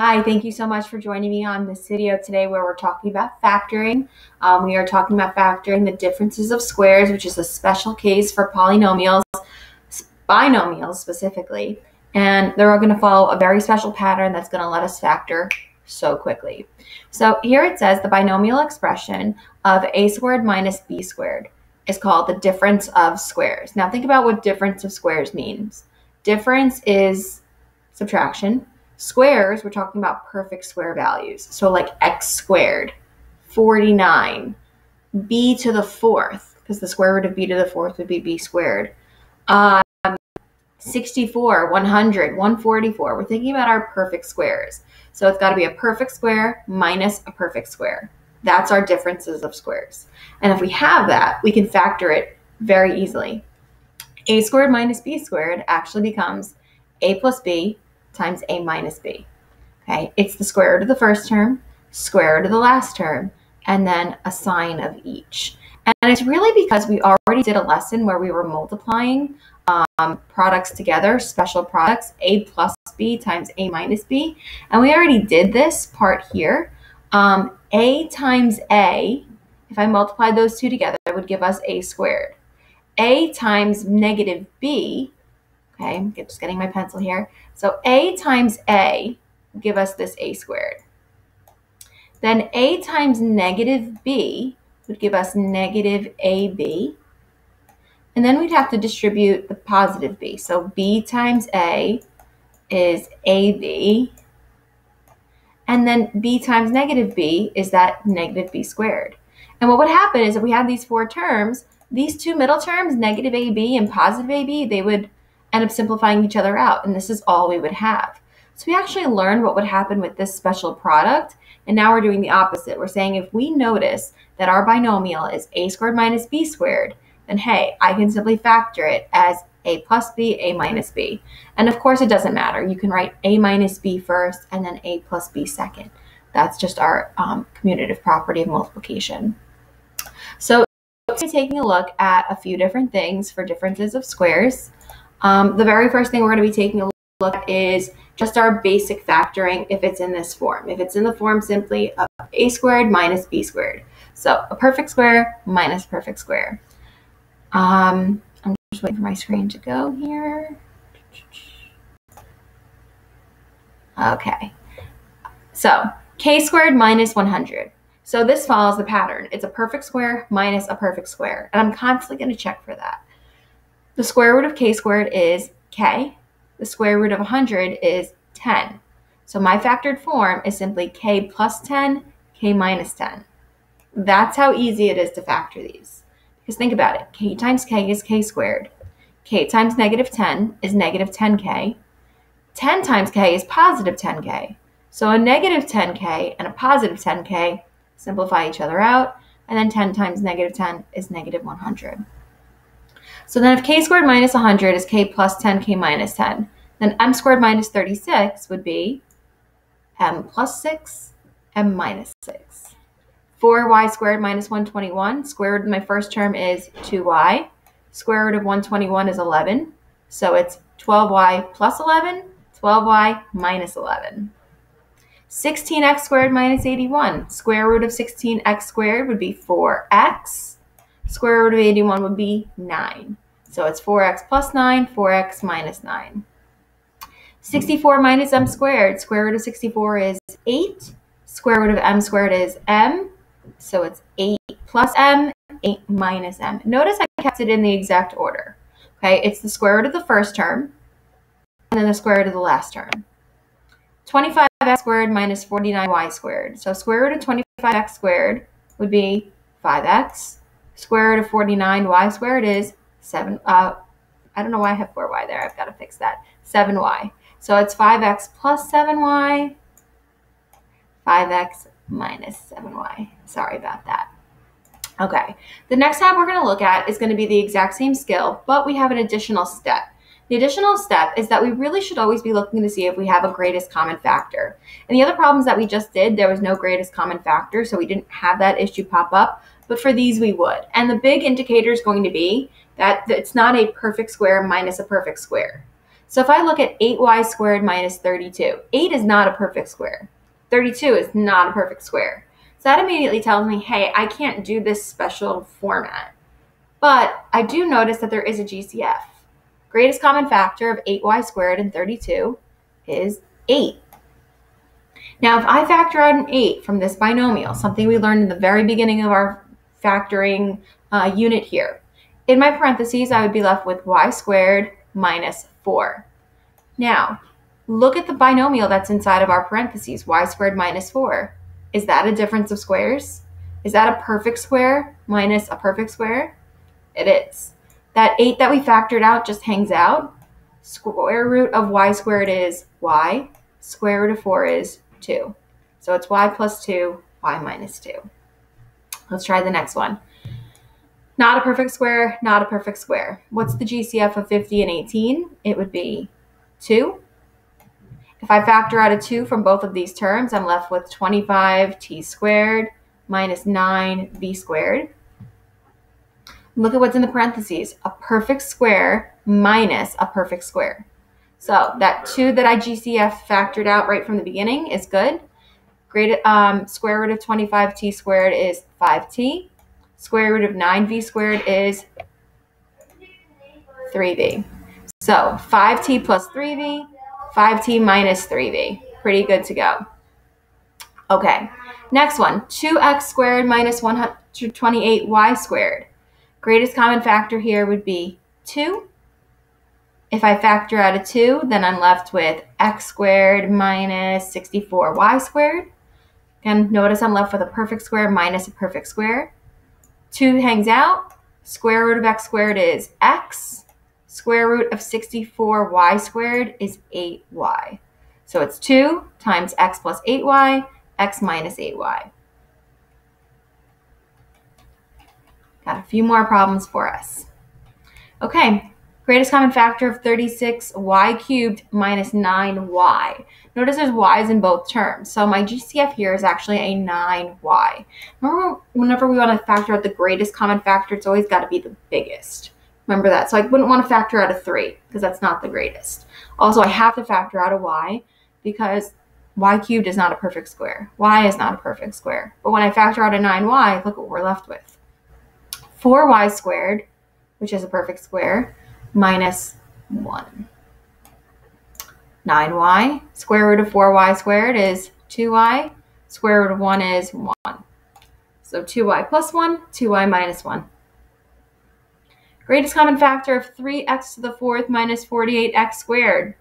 Hi, thank you so much for joining me on this video today where we're talking about factoring. Um, we are talking about factoring the differences of squares, which is a special case for polynomials, binomials specifically, and they're all going to follow a very special pattern that's going to let us factor so quickly. So here it says the binomial expression of a squared minus b squared is called the difference of squares. Now think about what difference of squares means. Difference is subtraction Squares, we're talking about perfect square values. So like x squared, 49, b to the fourth, because the square root of b to the fourth would be b squared. Um, 64, 100, 144. We're thinking about our perfect squares. So it's got to be a perfect square minus a perfect square. That's our differences of squares. And if we have that, we can factor it very easily. a squared minus b squared actually becomes a plus b times a minus b. Okay, it's the square root of the first term, square root of the last term, and then a sign of each. And it's really because we already did a lesson where we were multiplying um, products together, special products, a plus b times a minus b. And we already did this part here. Um, a times a, if I multiply those two together, it would give us a squared. a times negative b Okay, just getting my pencil here. So a times a give us this a squared. Then a times negative b would give us negative ab. And then we'd have to distribute the positive b. So b times a is ab. And then b times negative b is that negative b squared. And what would happen is if we had these four terms, these two middle terms, negative ab and positive ab, they would end up simplifying each other out, and this is all we would have. So we actually learned what would happen with this special product, and now we're doing the opposite. We're saying if we notice that our binomial is a squared minus b squared, then hey, I can simply factor it as a plus b, a minus b. And of course, it doesn't matter. You can write a minus b first and then a plus b second. That's just our um, commutative property of multiplication. So taking a look at a few different things for differences of squares. Um, the very first thing we're going to be taking a look at is just our basic factoring if it's in this form. If it's in the form simply of a squared minus b squared. So a perfect square minus perfect square. Um, I'm just waiting for my screen to go here. Okay. So k squared minus 100. So this follows the pattern. It's a perfect square minus a perfect square. And I'm constantly going to check for that. The square root of k squared is k. The square root of 100 is 10. So my factored form is simply k plus 10, k minus 10. That's how easy it is to factor these. Because think about it. k times k is k squared. k times negative 10 is negative 10k. 10 times k is positive 10k. So a negative 10k and a positive 10k simplify each other out. And then 10 times negative 10 is negative 100. So then if k squared minus 100 is k plus 10, k minus 10, then m squared minus 36 would be m plus 6, m minus 6. 4y squared minus 121, square root of my first term is 2y. Square root of 121 is 11. So it's 12y plus 11, 12y minus 11. 16x squared minus 81. Square root of 16x squared would be 4x. Square root of 81 would be 9. So it's 4x plus 9, 4x minus 9. 64 minus m squared. Square root of 64 is 8. Square root of m squared is m. So it's 8 plus m, 8 minus m. Notice I kept it in the exact order. Okay, it's the square root of the first term, and then the square root of the last term. 25x squared minus 49y squared. So square root of 25x squared would be 5x square root of 49y squared is 7. Uh, I don't know why I have 4y there. I've got to fix that. 7y. So it's 5x plus 7y, 5x minus 7y. Sorry about that. Okay, the next tab we're going to look at is going to be the exact same skill, but we have an additional step. The additional step is that we really should always be looking to see if we have a greatest common factor. And the other problems that we just did, there was no greatest common factor, so we didn't have that issue pop up but for these we would. And the big indicator is going to be that it's not a perfect square minus a perfect square. So if I look at 8y squared minus 32, 8 is not a perfect square. 32 is not a perfect square. So that immediately tells me, hey, I can't do this special format. But I do notice that there is a GCF. Greatest common factor of 8y squared and 32 is 8. Now, if I factor out an 8 from this binomial, something we learned in the very beginning of our factoring uh, unit here, in my parentheses, I would be left with y squared minus 4. Now, look at the binomial that's inside of our parentheses, y squared minus 4. Is that a difference of squares? Is that a perfect square minus a perfect square? It is. That 8 that we factored out just hangs out. Square root of y squared is y. Square root of 4 is 2. So it's y plus 2, y minus 2. Let's try the next one. Not a perfect square, not a perfect square. What's the GCF of 50 and 18? It would be 2. If I factor out a 2 from both of these terms, I'm left with 25t squared minus 9v squared. Look at what's in the parentheses. A perfect square minus a perfect square. So that 2 that I GCF factored out right from the beginning is good. Great, um, square root of 25t squared is 5t. Square root of 9v squared is 3v. So 5t plus 3v, 5t minus 3v. Pretty good to go. Okay, next one. 2x squared minus 128y squared. Greatest common factor here would be 2. If I factor out a 2, then I'm left with x squared minus 64y squared. Again, notice I'm left with a perfect square minus a perfect square. 2 hangs out. Square root of x squared is x. Square root of 64y squared is 8y. So it's 2 times x plus 8y, x minus 8y. Got a few more problems for us. Okay, greatest common factor of 36y cubed minus 9y. Notice there's y's in both terms. So my GCF here is actually a 9y. Remember, whenever we want to factor out the greatest common factor, it's always got to be the biggest. Remember that. So I wouldn't want to factor out a 3 because that's not the greatest. Also, I have to factor out a y because y cubed is not a perfect square. y is not a perfect square. But when I factor out a 9y, look what we're left with. 4y squared, which is a perfect square, minus 1. 9y. Square root of 4y squared is 2y. Square root of 1 is 1. So 2y plus 1, 2y minus 1. Greatest common factor of 3x to the fourth minus 48x squared.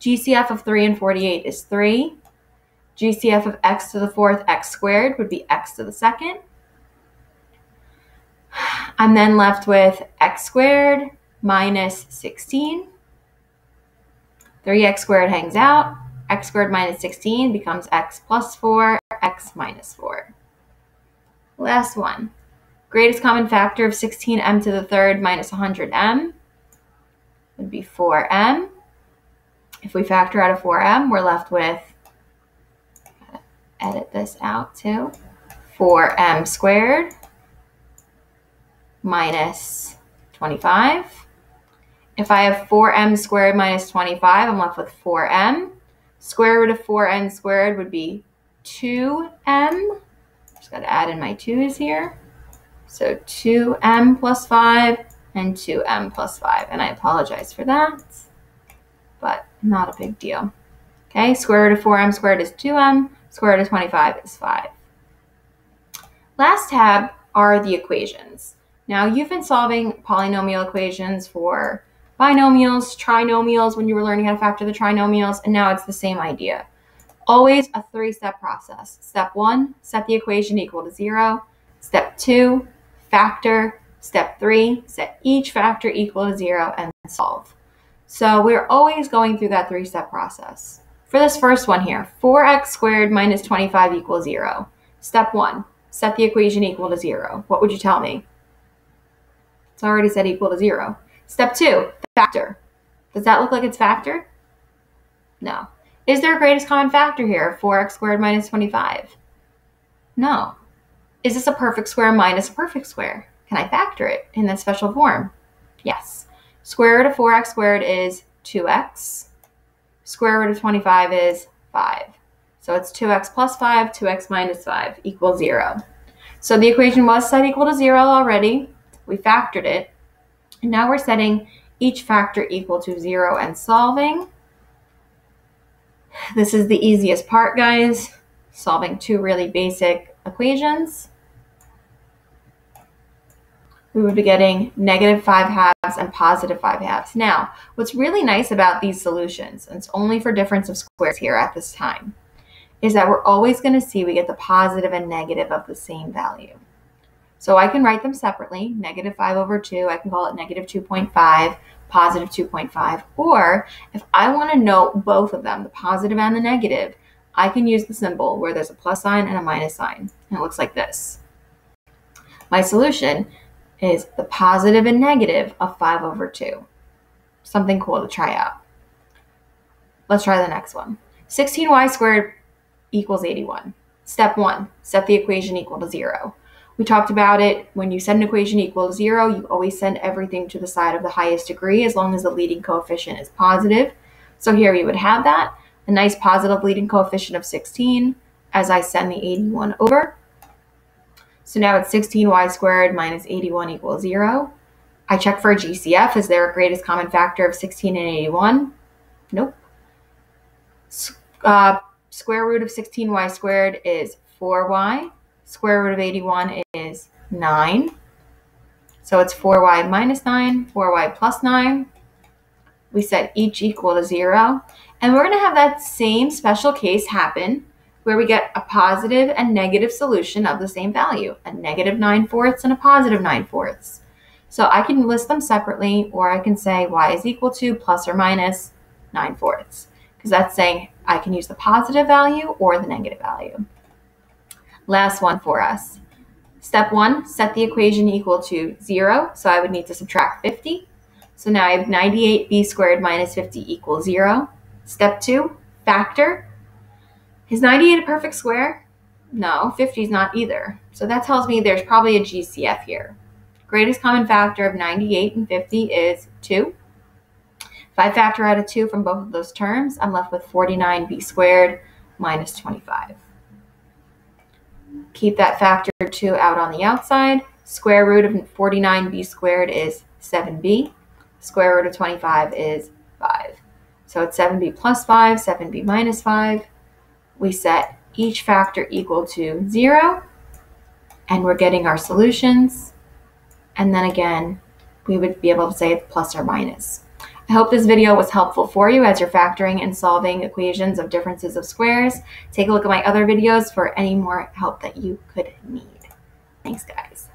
GCF of 3 and 48 is 3. GCF of x to the fourth x squared would be x to the second. I'm then left with x squared minus 16 3x squared hangs out. x squared minus 16 becomes x plus 4, x minus 4. Last one. Greatest common factor of 16m to the third minus 100m would be 4m. If we factor out a 4m, we're left with, edit this out too, 4m squared minus 25 if I have 4m squared minus 25, I'm left with 4m. Square root of 4n squared would be 2m. Just got to add in my 2's here. So 2m plus 5 and 2m plus 5. And I apologize for that, but not a big deal. Okay, square root of 4m squared is 2m. Square root of 25 is 5. Last tab are the equations. Now, you've been solving polynomial equations for binomials, trinomials when you were learning how to factor the trinomials, and now it's the same idea. Always a three-step process. Step one, set the equation equal to zero. Step two, factor. Step three, set each factor equal to zero and solve. So we're always going through that three-step process. For this first one here, 4x squared minus 25 equals zero. Step one, set the equation equal to zero. What would you tell me? It's already said equal to zero. Step two, factor. Does that look like it's factor? No. Is there a greatest common factor here, 4x squared minus 25? No. Is this a perfect square minus a perfect square? Can I factor it in that special form? Yes. Square root of 4x squared is 2x. Square root of 25 is 5. So it's 2x plus 5, 2x minus 5 equals 0. So the equation was set equal to 0 already. We factored it. And now we're setting each factor equal to 0 and solving. This is the easiest part, guys. Solving two really basic equations. We would be getting negative 5 halves and positive 5 halves. Now, what's really nice about these solutions, and it's only for difference of squares here at this time, is that we're always going to see we get the positive and negative of the same value. So I can write them separately, negative 5 over 2, I can call it negative 2.5, positive 2.5. Or if I want to note both of them, the positive and the negative, I can use the symbol where there's a plus sign and a minus sign. And it looks like this. My solution is the positive and negative of 5 over 2. Something cool to try out. Let's try the next one. 16y squared equals 81. Step 1, set the equation equal to 0. We talked about it. When you set an equation equal to zero, you always send everything to the side of the highest degree as long as the leading coefficient is positive. So here we would have that, a nice positive leading coefficient of 16 as I send the 81 over. So now it's 16y squared minus 81 equals zero. I check for a GCF. Is there a greatest common factor of 16 and 81? Nope. Uh, square root of 16y squared is 4y. Square root of 81 is 9. So it's 4y minus 9, 4y plus 9. We set each equal to 0. And we're going to have that same special case happen where we get a positive and negative solution of the same value, a negative 9 fourths and a positive 9 fourths. So I can list them separately, or I can say y is equal to plus or minus 9 fourths, because that's saying I can use the positive value or the negative value. Last one for us. Step one, set the equation equal to zero. So I would need to subtract 50. So now I have 98b squared minus 50 equals zero. Step two, factor. Is 98 a perfect square? No, 50 is not either. So that tells me there's probably a GCF here. Greatest common factor of 98 and 50 is 2. If I factor out a 2 from both of those terms, I'm left with 49b squared minus 25 keep that factor 2 out on the outside. Square root of 49b squared is 7b. Square root of 25 is 5. So it's 7b plus 5, 7b minus 5. We set each factor equal to 0, and we're getting our solutions. And then again, we would be able to say plus or minus. I hope this video was helpful for you as you're factoring and solving equations of differences of squares. Take a look at my other videos for any more help that you could need. Thanks, guys.